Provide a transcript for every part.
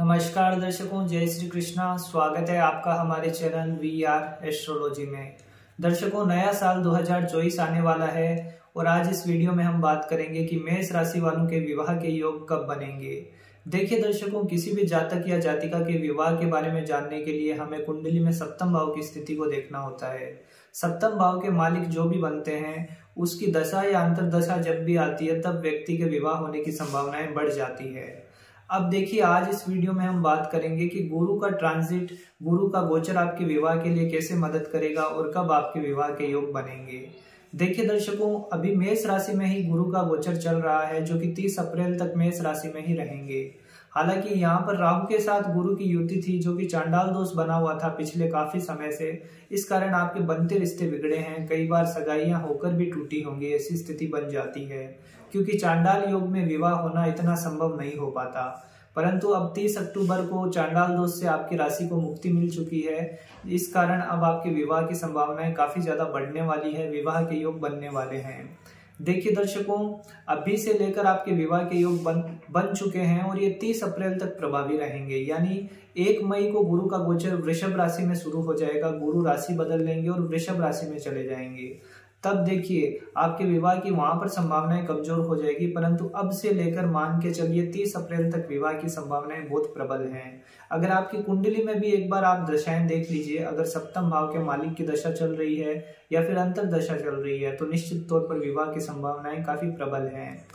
नमस्कार दर्शकों, जय श्री कृष्णा। स्वागत है आपका हमारे चैनल वी आर एस्ट्रोलॉजी में। दर्शकों, नया साल 2024 आने वाला है और आज इस वीडियो में हम बात करेंगे कि मेष राशि वालों के विवाह के योग कब बनेंगे। देखिए दर्शकों, किसी भी जातक या जातिका के विवाह के बारे में जानने के लिए हमें कुंडली में सप्तम भाव की स्थिति को देखना होता है। सप्तम भाव के मालिक जो भी बनते हैं, उसकी दशा या अंतर दशा जब भी आती है, तब व्यक्ति के विवाह होने की संभावनाएँ बढ़ जाती है। अब देखिए, आज इस वीडियो में हम बात करेंगे कि गुरु का ट्रांजिट गुरु का गोचर आपके विवाह के लिए कैसे मदद करेगा और कब आपके विवाह के योग बनेंगे। देखिए दर्शकों, अभी मेष राशि में ही गुरु का गोचर चल रहा है, जो कि 30 अप्रैल तक मेष राशि में ही रहेंगे। हालाँकि यहाँ पर राहु के साथ गुरु की युति थी जो कि चांडाल दोष बना हुआ था पिछले काफ़ी समय से। इस कारण आपके बनते रिश्ते बिगड़े हैं। कई बार सगाइयाँ होकर भी टूटी होंगी, ऐसी स्थिति बन जाती है। क्योंकि चांडाल योग में विवाह होना इतना संभव नहीं हो पाता। परंतु अब 30 अक्टूबर को चांडाल दोष से आपकी राशि को मुक्ति मिल चुकी है। इस कारण अब आपके विवाह की संभावनाएँ काफ़ी ज़्यादा बढ़ने वाली है। विवाह के योग बनने वाले हैं। देखिए दर्शकों, अभी से लेकर आपके विवाह के योग बन बन चुके हैं और ये 30 अप्रैल तक प्रभावी रहेंगे। यानी एक मई को गुरु का गोचर वृषभ राशि में शुरू हो जाएगा, गुरु राशि बदल लेंगे और वृषभ राशि में चले जाएँगे। तब देखिए, आपके विवाह की वहाँ पर संभावनाएँ कमज़ोर हो जाएगी, परंतु अब से लेकर मान के चलिए 30 अप्रैल तक विवाह की संभावनाएँ बहुत प्रबल हैं। अगर आपकी कुंडली में भी एक बार आप दशाएँ देख लीजिए, अगर सप्तम भाव के मालिक की दशा चल रही है या फिर अंतर दशा चल रही है तो निश्चित तौर पर विवाह की संभावनाएँ काफ़ी प्रबल हैं।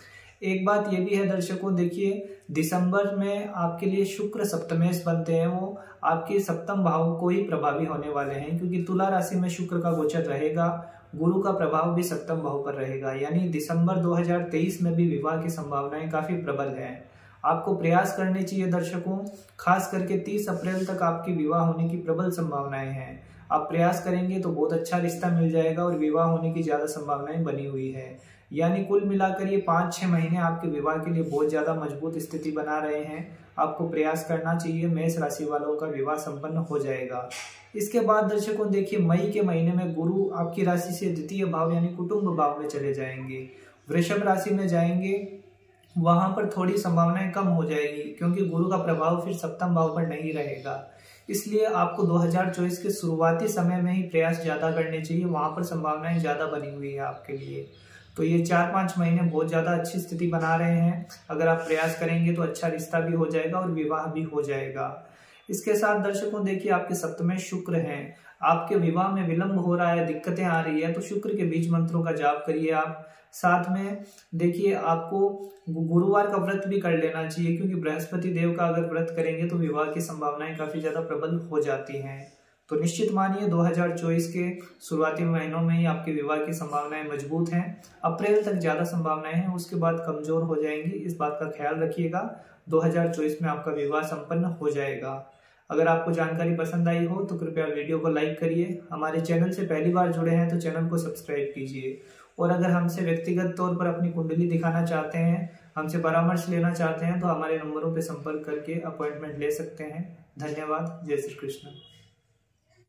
एक बात ये भी है, दर्शकों, देखिए, दिसंबर में आपके लिए शुक्र सप्तमेश बनते हैं, वो आपके सप्तम भाव को ही प्रभावी होने वाले हैं, क्योंकि तुला राशि में शुक्र का गोचर रहेगा गुरु का प्रभाव भी सप्तम भाव पर रहेगा। यानी दिसंबर 2023 में भी विवाह की संभावनाएँ काफ़ी प्रबल है। आपको प्रयास करने चाहिए दर्शकों, खास करके 30 अप्रैल तक आपकी विवाह होने की प्रबल संभावनाएँ हैं। आप प्रयास करेंगे तो बहुत अच्छा रिश्ता मिल जाएगा और विवाह होने की ज़्यादा संभावनाएँ बनी हुई है। यानी कुल मिलाकर ये पाँच छह महीने आपके विवाह के लिए बहुत ज़्यादा मज़बूत स्थिति बना रहे हैं। आपको प्रयास करना चाहिए, मेष राशि वालों का विवाह संपन्न हो जाएगा। इसके बाद दर्शकों, देखिए, मई के महीने में गुरु आपकी राशि से द्वितीय भाव यानी कुटुंब भाव में चले जाएँगे। वृषभ राशि में जाएँगे, वहाँ पर थोड़ी संभावनाएँ कम हो जाएगी, क्योंकि गुरु का प्रभाव फिर सप्तम भाव पर नहीं रहेगा। इसलिए आपको 2024 के शुरुआती समय में ही प्रयास ज़्यादा करने चाहिए। वहाँ पर संभावनाएँ ज़्यादा बनी हुई है आपके लिए। तो ये चार पाँच महीने बहुत ज़्यादा अच्छी स्थिति बना रहे हैं। अगर आप प्रयास करेंगे तो अच्छा रिश्ता भी हो जाएगा और विवाह भी हो जाएगा। इसके साथ दर्शकों, देखिए, आपके सप्तमें शुक्र हैं। आपके विवाह में विलंब हो रहा है, दिक्कतें आ रही है तो शुक्र के बीज मंत्रों का जाप करिए आप। साथ में देखिए आपको गुरुवार का व्रत भी कर लेना चाहिए, क्योंकि बृहस्पति देव का अगर व्रत करेंगे तो विवाह की संभावनाएँ काफ़ी ज़्यादा प्रबल हो जाती हैं। तो निश्चित मानिए 2024 के शुरुआती महीनों में ही आपके विवाह की संभावनाएँ मज़बूत हैं। अप्रैल तक ज़्यादा संभावनाएँ हैं, उसके बाद कमज़ोर हो जाएँगी, इस बात का ख्याल रखिएगा। 2024 में आपका विवाह संपन्न हो जाएगा। अगर आपको जानकारी पसंद आई हो तो कृपया वीडियो को लाइक करिए। हमारे चैनल से पहली बार जुड़े हैं तो चैनल को सब्सक्राइब कीजिए। और अगर हमसे व्यक्तिगत तौर पर अपनी कुंडली दिखाना चाहते हैं, हमसे परामर्श लेना चाहते हैं तो हमारे नंबरों पर संपर्क करके अपॉइंटमेंट ले सकते हैं। धन्यवाद। जय श्री कृष्ण।